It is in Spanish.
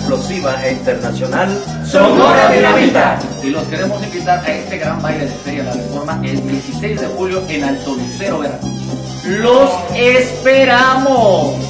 explosiva e internacional Sonora Dinamita. Y los queremos invitar a este gran baile de Feria de la Reforma el 16 de julio en Alto Lucero, Veracruz. Los esperamos.